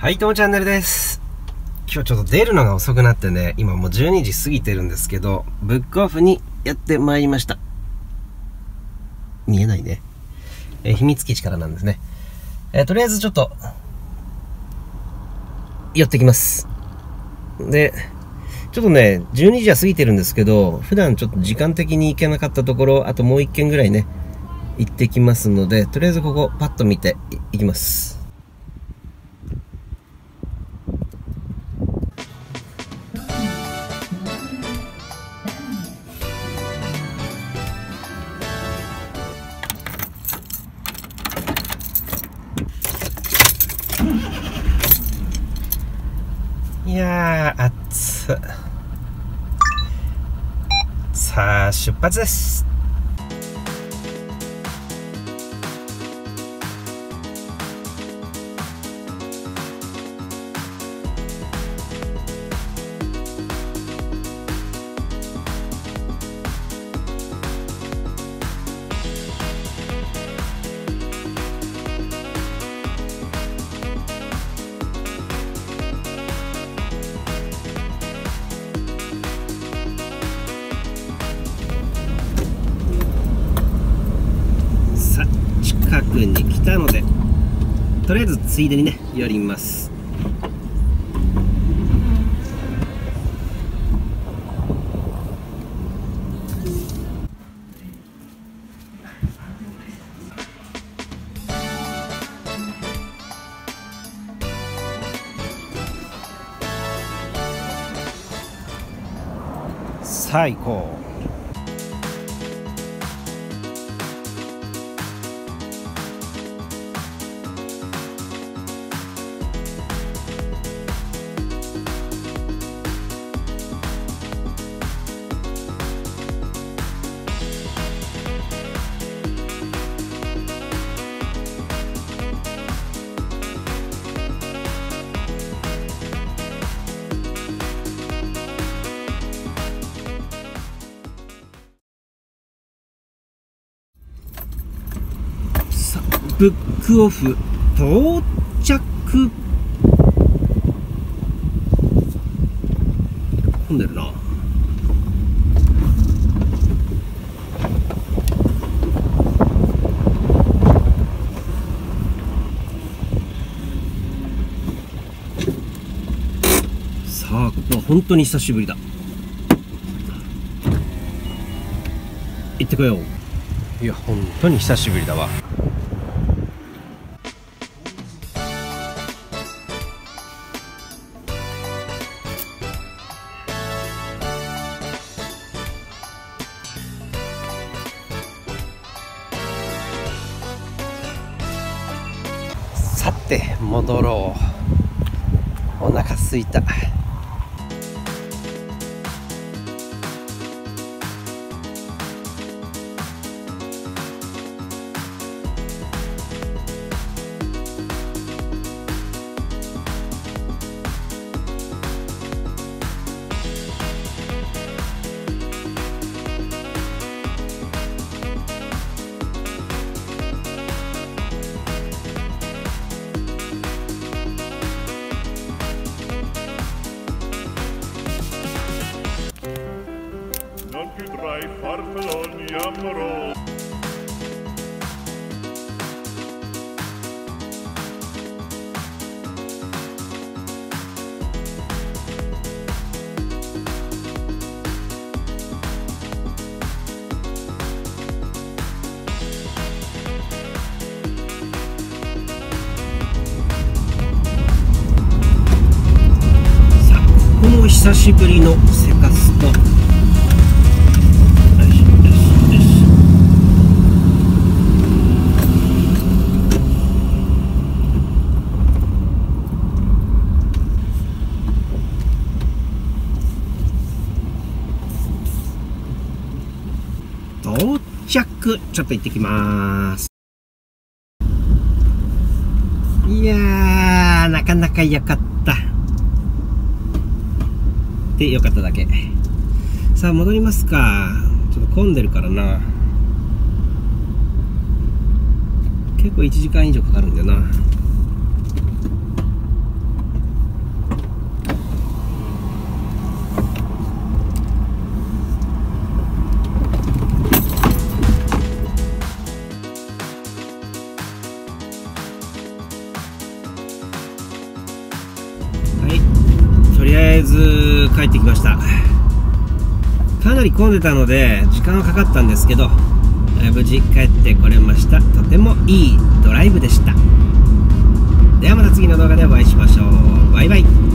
はい、ともチャンネルです。今日ちょっと出るのが遅くなってね、今もう12時過ぎてるんですけど、ブックオフにやってまいりました。見えないね。えー秘密基地からなんですね。えーとりあえずちょっと、寄ってきます。で、ちょっとね、12時は過ぎてるんですけど、普段ちょっと時間的に行けなかったところ、あともう一軒ぐらいね、行ってきますので、とりあえずここパッと見ていきます。いやー、暑。さあ、出発です。来たので、とりあえずついでにね、寄ります。さあブックオフ到着。混んでるな。さあここは本当に久しぶりだ。行ってこよう。いや本当に久しぶりだわ。て戻ろう。お腹すいた。Più tra i farfalloni amorosi. さあここも久しぶりのセカストよしよしよし到着ちょっと行ってきます。いやーなかなか良かった。で良かっただけ。さあ戻りますか。ちょっと混んでるからな。結構1時間以上かかるんだよな。えず帰ってきました。かなり混んでたので時間はかかったんですけど無事帰ってこれました。とてもいいドライブでした。ではまた次の動画でお会いしましょう。バイバイ。